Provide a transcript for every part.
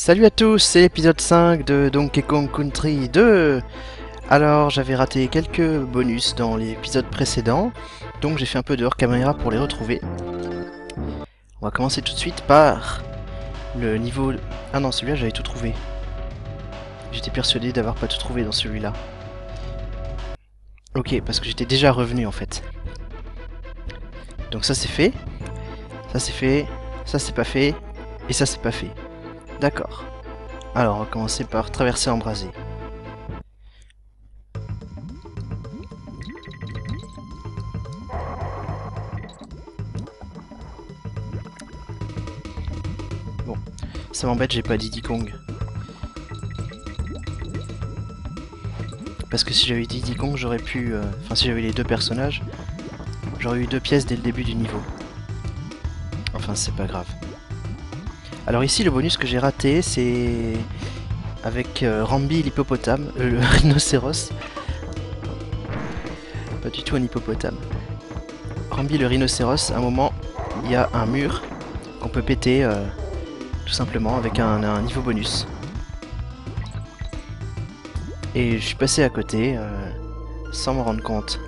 Salut à tous, c'est l'épisode 5 de Donkey Kong Country 2 Alors j'avais raté quelques bonus dans l'épisode précédent, donc j'ai fait un peu de hors caméra pour les retrouver. On va commencer tout de suite par le niveau... Ah non, celui-là j'avais tout trouvé. J'étais persuadé d'avoir pas tout trouvé dans celui-là. Ok, parce que j'étais déjà revenu en fait. Donc ça c'est fait, ça c'est fait, ça c'est pas fait, et ça c'est pas fait. D'accord. Alors, on va commencer par traverser embrasé. Bon, ça m'embête, j'ai pas Diddy Kong. Parce que si j'avais Diddy Kong, j'aurais pu... euh, Enfin, si j'avais les deux personnages, j'aurais eu deux pièces dès le début du niveau. Enfin, c'est pas grave. Alors ici, le bonus que j'ai raté, c'est avec euh, Rambi l'hippopotame, euh, le rhinocéros. Pas du tout un hippopotame. Rambi le rhinocéros, à un moment, il y a un mur qu'on peut péter euh, tout simplement avec un, niveau bonus. Et je suis passé à côté sans me rendre compte.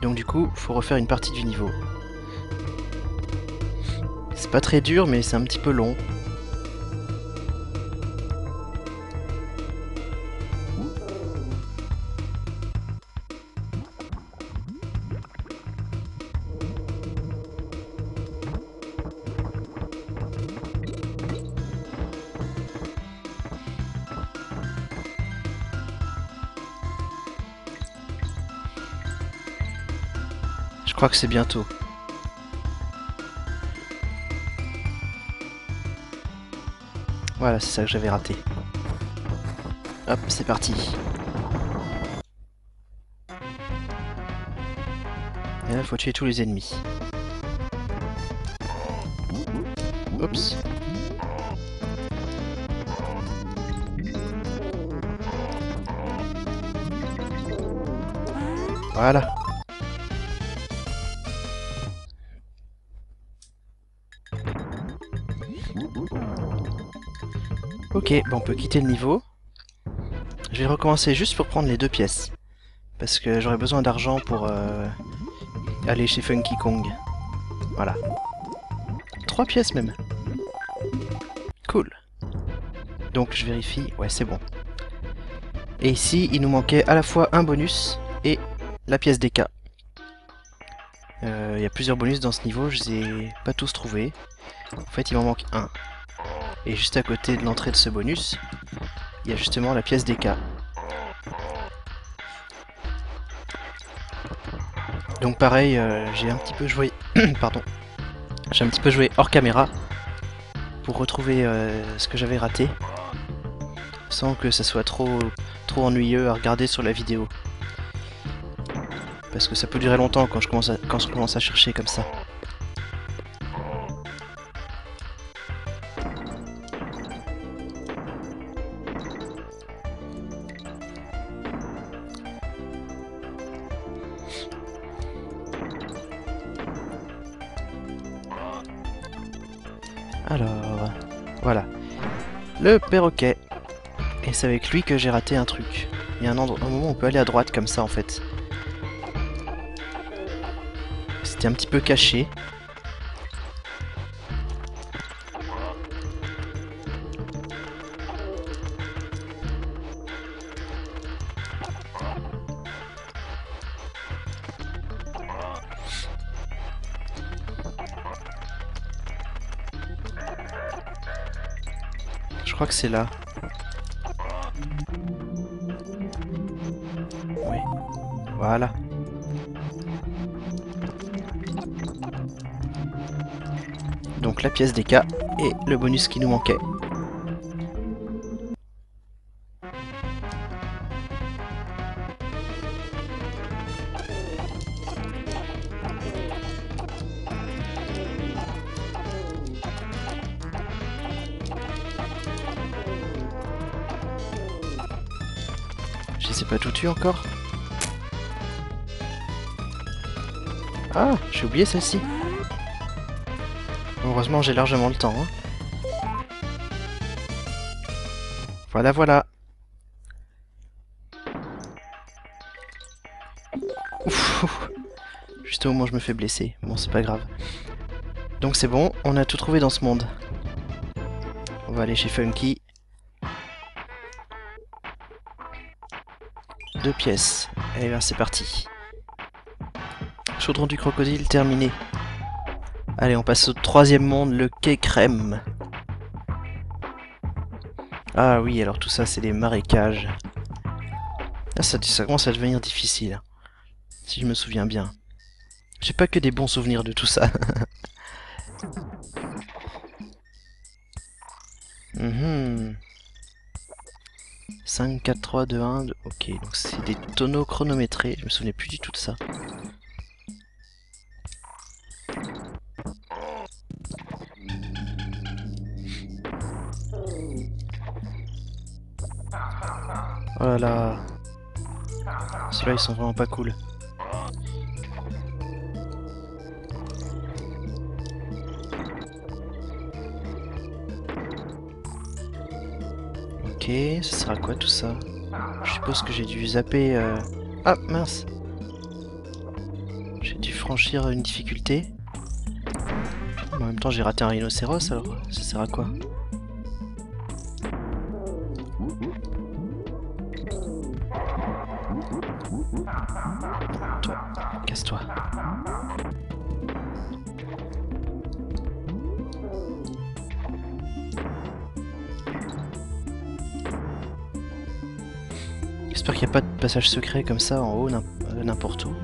Donc du coup, faut refaire une partie du niveau. Pas très dur, mais c'est un petit peu long. Je crois que c'est bientôt. Voilà, c'est ça que j'avais raté. Hop, c'est parti. Et là, il faut tuer tous les ennemis. Oups. Voilà. Ok, bon, on peut quitter le niveau. Je vais recommencer juste pour prendre les deux pièces. Parce que j'aurais besoin d'argent pour euh, aller chez Funky Kong. Voilà. Trois pièces même. Cool. Donc je vérifie. Ouais, c'est bon. Et ici, il nous manquait à la fois un bonus et la pièce des cas. Euh, Il y a plusieurs bonus dans ce niveau, je les ai pas tous trouvés. En fait, il m'en manque un. Et juste à côté de l'entrée de ce bonus, il y a justement la pièce des cas. Donc pareil, euh, j'ai un petit peu joué... Pardon. J'ai un petit peu joué hors caméra pour retrouver euh, ce que j'avais raté. Sans que ça soit trop, trop ennuyeux à regarder sur la vidéo. Parce que ça peut durer longtemps quand je commence à, quand je commence à chercher comme ça. Perroquet. Et c'est avec lui que j'ai raté un truc. Il y a un, endroit, un moment où on peut aller à droite comme ça en fait. C'était un petit peu caché. Crois que c'est là. Oui. Voilà. Donc la pièce des cas et le bonus qui nous manquait. Ai pas tout tué encore Ah, j'ai oublié celle-ci. Heureusement, j'ai largement le temps. hein. Voilà, voilà. Ouf. Juste au moment où je me fais blesser. Bon, c'est pas grave. Donc c'est bon, on a tout trouvé dans ce monde. On va aller chez Funky. Deux pièces. Bien c'est parti. Chaudron du crocodile terminé. Allez, on passe au troisième monde, le quai crème. Ah oui, alors tout ça, c'est des marécages. Ah, ça, ça commence à devenir difficile. Si je me souviens bien. J'ai pas que des bons souvenirs de tout ça. Mhm. 5, 4, 3, 2, 1, 2. Ok, donc c'est des tonneaux chronométrés. Je me souvenais plus du tout de ça. Oh là là. Ceux-là, ils sont vraiment pas cool. Ok, ça sera quoi tout ça? Je suppose que j'ai dû zapper... euh, Ah, mince. J'ai dû franchir une difficulté. En même temps, j'ai raté un rhinocéros, alors ça sert à quoi? Secret comme ça en haut, euh, n'importe où.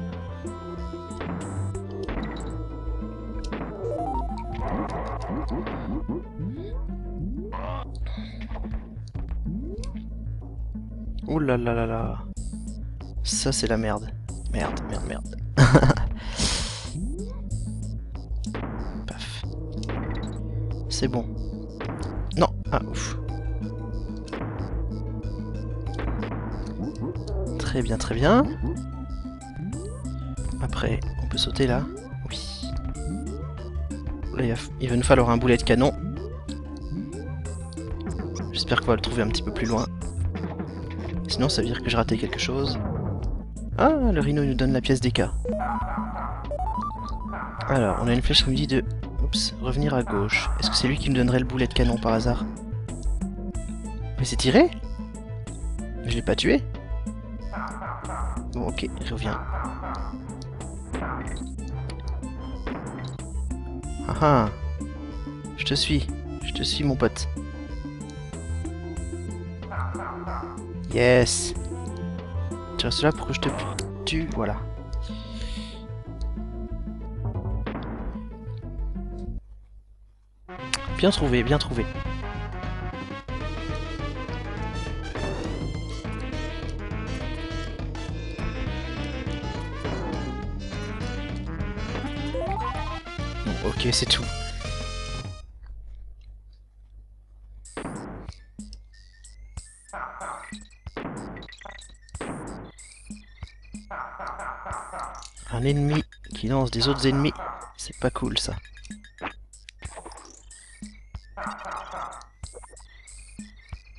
Ouh là là là là. Ça c'est la merde. Merde, merde, merde. Paf. C'est bon. Non, ah ouf. Très bien, très bien. Après, on peut sauter là. Oui. Il va, nous falloir un boulet de canon. J'espère qu'on va le trouver un petit peu plus loin. Sinon, ça veut dire que j'ai raté quelque chose. Ah, le rhino nous donne la pièce des cas. Alors, on a une flèche qui me dit de... Oups, revenir à gauche. Est-ce que c'est lui qui me donnerait le boulet de canon par hasard? Mais c'est tiré? Je l'ai pas tué Bon, ok, je reviens. Ah ah Je te suis. Je te suis, mon pote. Yes Tu restes là pour que je te tue, voilà. Bien trouvé, bien trouvé. Ok, c'est tout. Un ennemi qui lance des autres ennemis, c'est pas cool ça.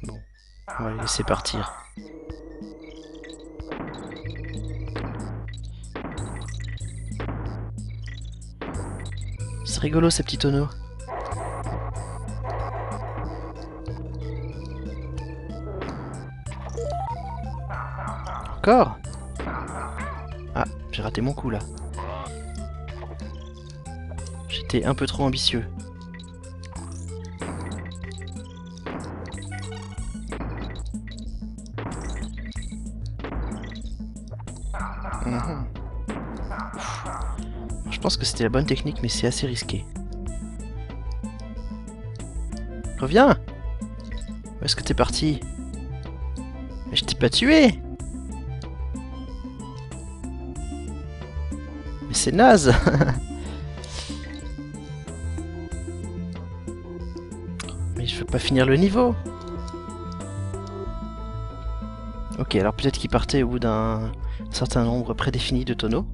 Bon, on va les laisser partir. C'est rigolo ces petits tonneaux. Encore? Ah, j'ai raté mon coup là. J'étais un peu trop ambitieux. Je pense que c'était la bonne technique, mais c'est assez risqué. Reviens! Où est-ce que t'es parti? Mais je t'ai pas tué! Mais c'est naze! Mais je veux pas finir le niveau! Ok, alors peut-être qu'il partait au bout d'un certain nombre prédéfini de tonneaux.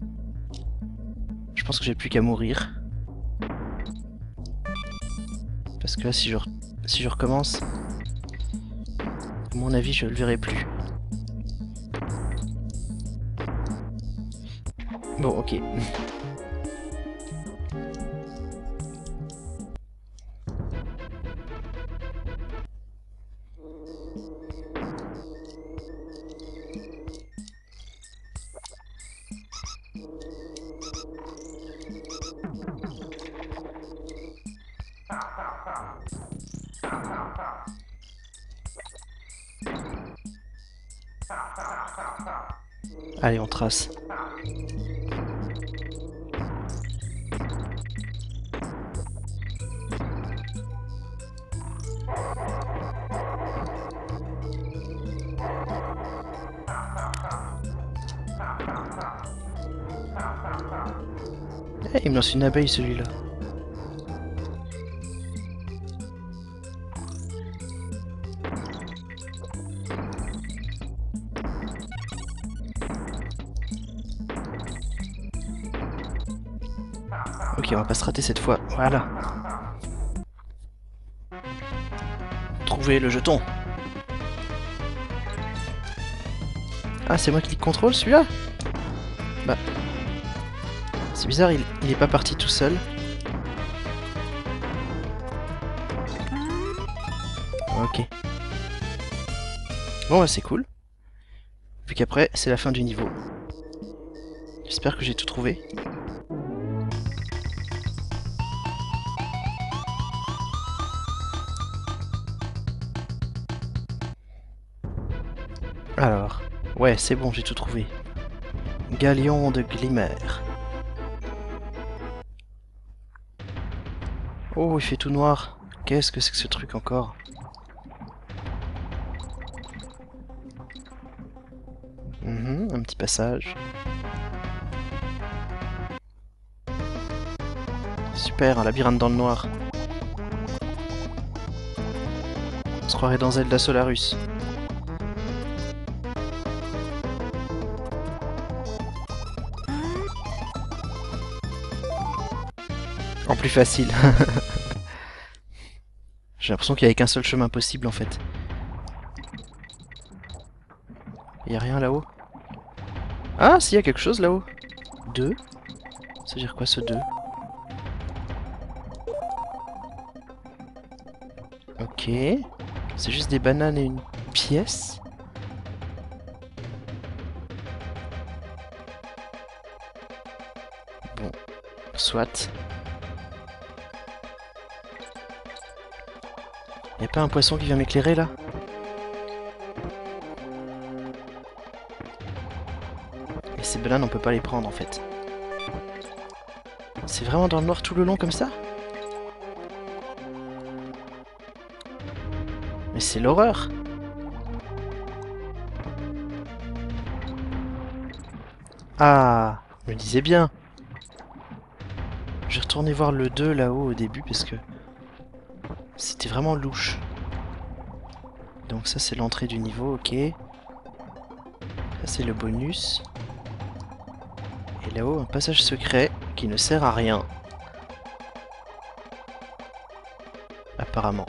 Je pense que j'ai plus qu'à mourir. Parce que là, si je, si recommence... À mon avis, je le verrai plus. Bon, ok. Allez, on trace. Eh, il me lance une abeille celui-là. Ok, on va pas se rater cette fois. Voilà. Trouver le jeton. Ah, c'est moi qui le contrôle celui-là Bah. C'est bizarre, il, il est pas parti tout seul. Ok. Bon, bah c'est cool. Vu qu'après, c'est la fin du niveau. J'espère que j'ai tout trouvé. Alors, ouais, c'est bon, j'ai tout trouvé. Galion de Glimmer. Oh, il fait tout noir. Qu'est-ce que c'est que ce truc encore? Mhm, Un petit passage. Super, un labyrinthe dans le noir. On se croirait dans Zelda Solarus. Facile. J'ai l'impression qu'il n'y avait qu'un seul chemin possible en fait. Il y a rien là-haut Ah, s'il y a quelque chose là-haut. Deux Ça veut dire quoi ce deux? Ok. C'est juste des bananes et une pièce? Bon. Soit. Y'a pas un poisson qui vient m'éclairer là? Et ces bananes on peut pas les prendre en fait. C'est vraiment dans le noir tout le long comme ça? Mais c'est l'horreur! Ah me disais bien. Je vais retourner voir le 2 là-haut au début parce que c'était vraiment louche. Donc ça c'est l'entrée du niveau, ok. Ça c'est le bonus. Et là-haut un passage secret qui ne sert à rien. Apparemment.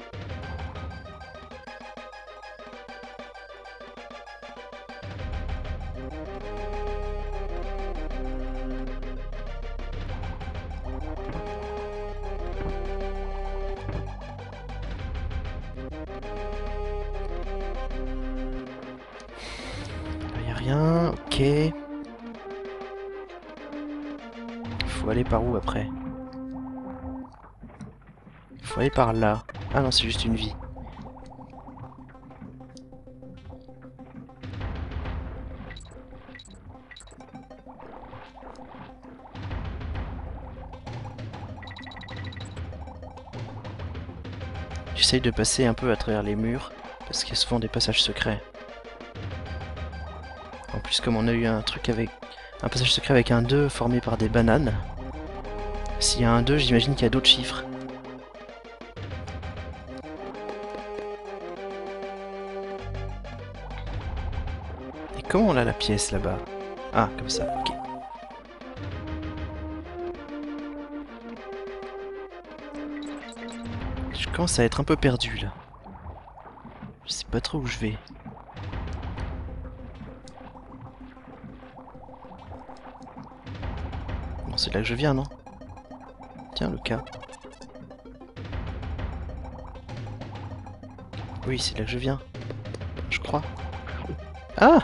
Ok. Faut aller par où après Faut aller par là. Ah non, c'est juste une vie. J'essaye de passer un peu à travers les murs, parce qu'il y a souvent des passages secrets. Plus, comme on a eu un truc avec... Un passage secret avec un 2 formé par des bananes. S'il y a un 2, j'imagine qu'il y a d'autres chiffres. Et comment on a la pièce là-bas? Ah, comme ça, ok. Je commence à être un peu perdu là. Je sais pas trop où je vais. C'est là que je viens, non? Tiens, le cas. Oui, c'est là que je viens. Je crois. Ah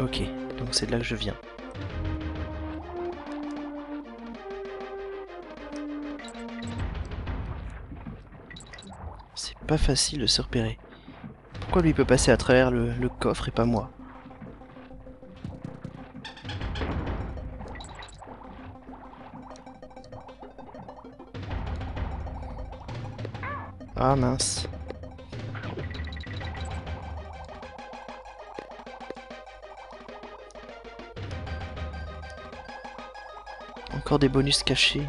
Ok, donc c'est de là que je viens. C'est pas facile de se repérer. Pourquoi lui peut passer à travers le, coffre et pas moi? Ah mince. Des bonus cachés.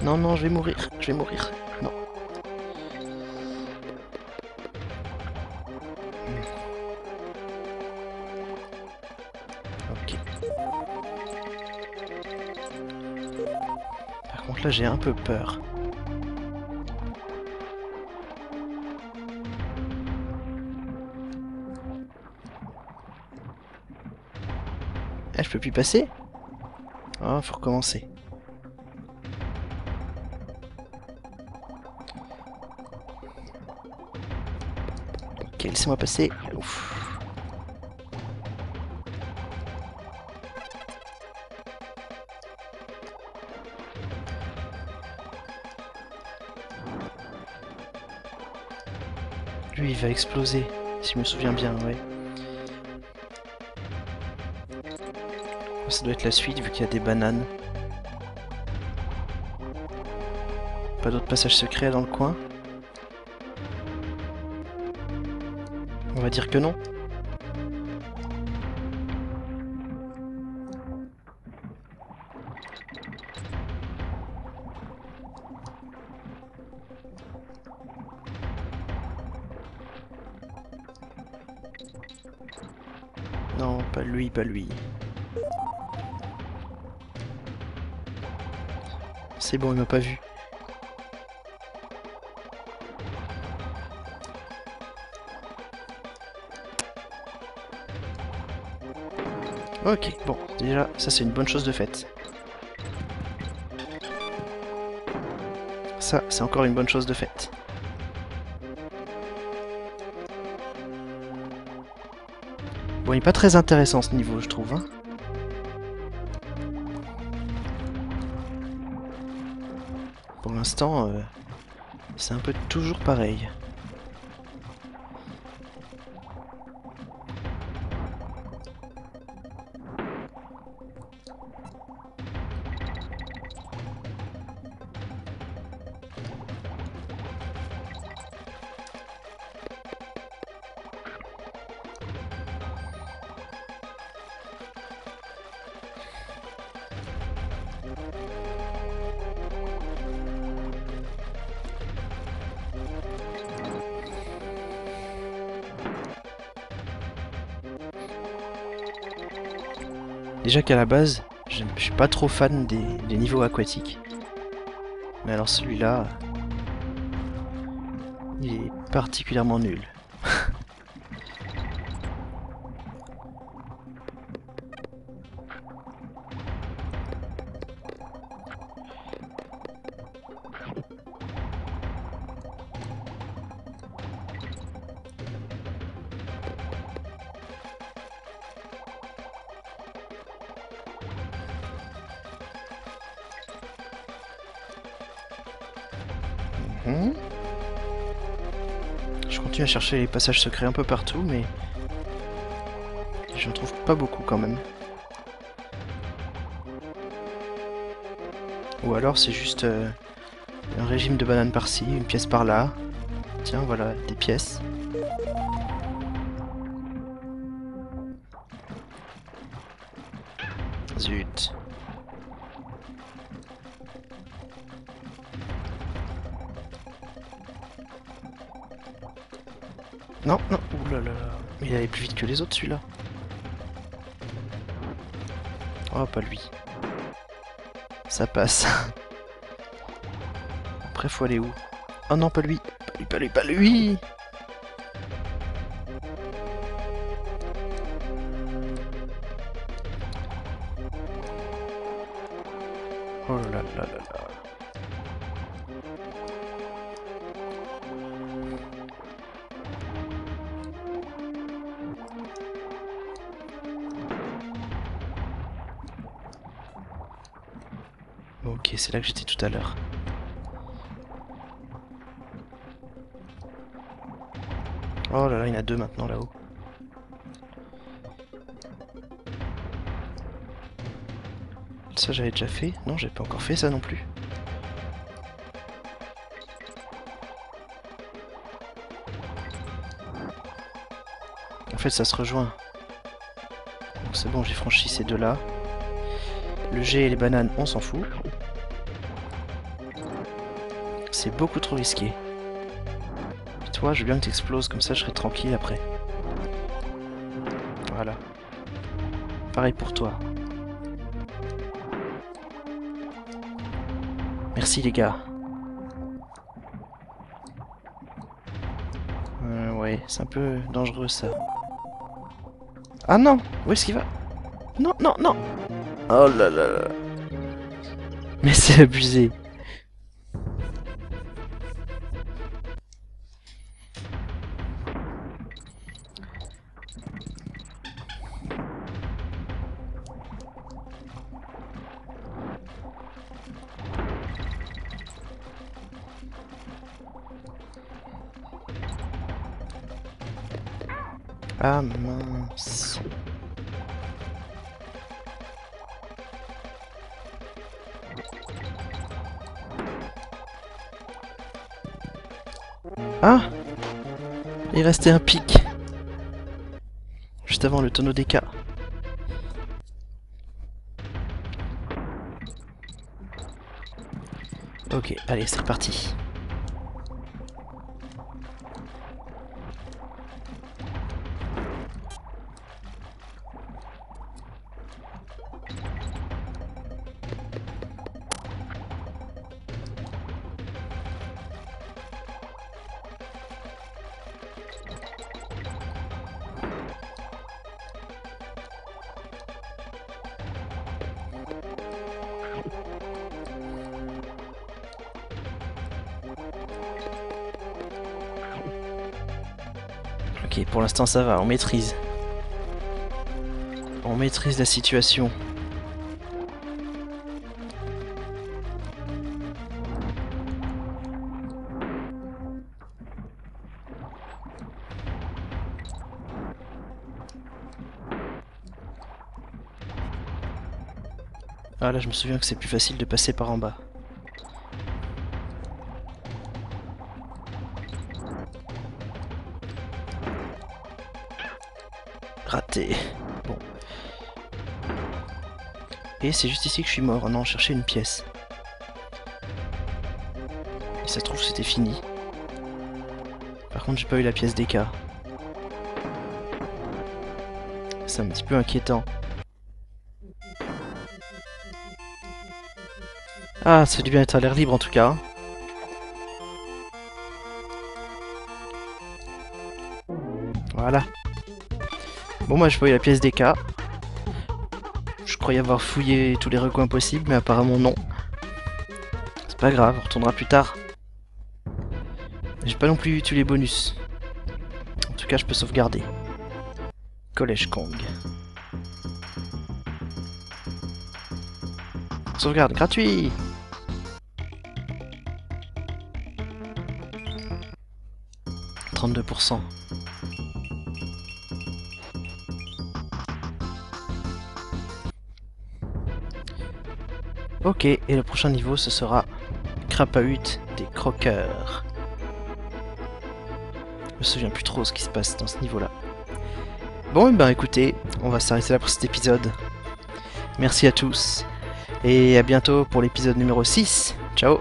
Non, non, je vais mourir. Je vais mourir. Non. Par contre là j'ai un peu peur. Ah, je peux plus passer? Ah, faut recommencer. Ok, laissez-moi passer. Lui, il va exploser, si je me souviens bien, ouais. Ça doit être la suite vu qu'il y a des bananes. Pas d'autres passages secrets dans le coin On va dire que non. Non, pas lui, pas lui. C'est bon, il m'a pas vu. Ok, bon, déjà, ça c'est une bonne chose de faite. Ça, c'est encore une bonne chose de faite. Bon, il est pas très intéressant ce niveau, je trouve. Hein. L'instant, euh, c'est un peu toujours pareil. Déjà qu'à la base, je, je suis pas trop fan des niveaux aquatiques. Mais alors celui-là, il est particulièrement nul. Je continue à chercher les passages secrets un peu partout, mais j'en trouve pas beaucoup quand même. Ou alors c'est juste euh, un régime de bananes par-ci, une pièce par-là. Tiens, voilà, des pièces. Zut. Non, non, là. Mais il allait plus vite que les autres celui-là. Oh, pas lui. Ça passe. Après, faut aller où? Oh non, pas lui. Pas lui, pas lui, pas lui Oh là là là là. C'est là que j'étais tout à l'heure. Oh là là, il y en a deux maintenant là-haut. Ça j'avais déjà fait Non, j'ai pas encore fait ça non plus. En fait, ça se rejoint. C'est bon, j'ai franchi ces deux-là. Le G et les bananes, on s'en fout. C'est beaucoup trop risqué. Et toi, je veux bien que t'exploses, comme ça je serai tranquille après. Voilà. Pareil pour toi. Merci les gars. Euh, ouais, c'est un peu dangereux ça. Ah non Où est-ce qu'il va? Non, non, non Oh là là là Mais c'est abusé Ah mince. Ah Il restait un pic. Juste avant le tonneau des cas. Ok, allez, c'est reparti. Ok, pour l'instant ça va, on maîtrise. On maîtrise la situation. Là je me souviens que c'est plus facile de passer par en bas. Raté. Bon. Et c'est juste ici que je suis mort. Non, chercher une pièce. Et ça se trouve c'était fini. Par contre j'ai pas eu la pièce d'Eka. C'est un petit peu inquiétant. Ah, fait du bien d'être à l'air libre en tout cas. Voilà. Bon, moi, je voyais la pièce des cas. Je croyais avoir fouillé tous les recoins possibles, mais apparemment non. C'est pas grave, on retournera plus tard. J'ai pas non plus eu tous les bonus. En tout cas, je peux sauvegarder. Collège Kong. Sauvegarde gratuit 32%. Ok, et le prochain niveau ce sera Crapahut des croqueurs. Je me souviens plus trop ce qui se passe dans ce niveau-là. Bon, et ben écoutez, on va s'arrêter là pour cet épisode. Merci à tous, et à bientôt pour l'épisode numéro 6. Ciao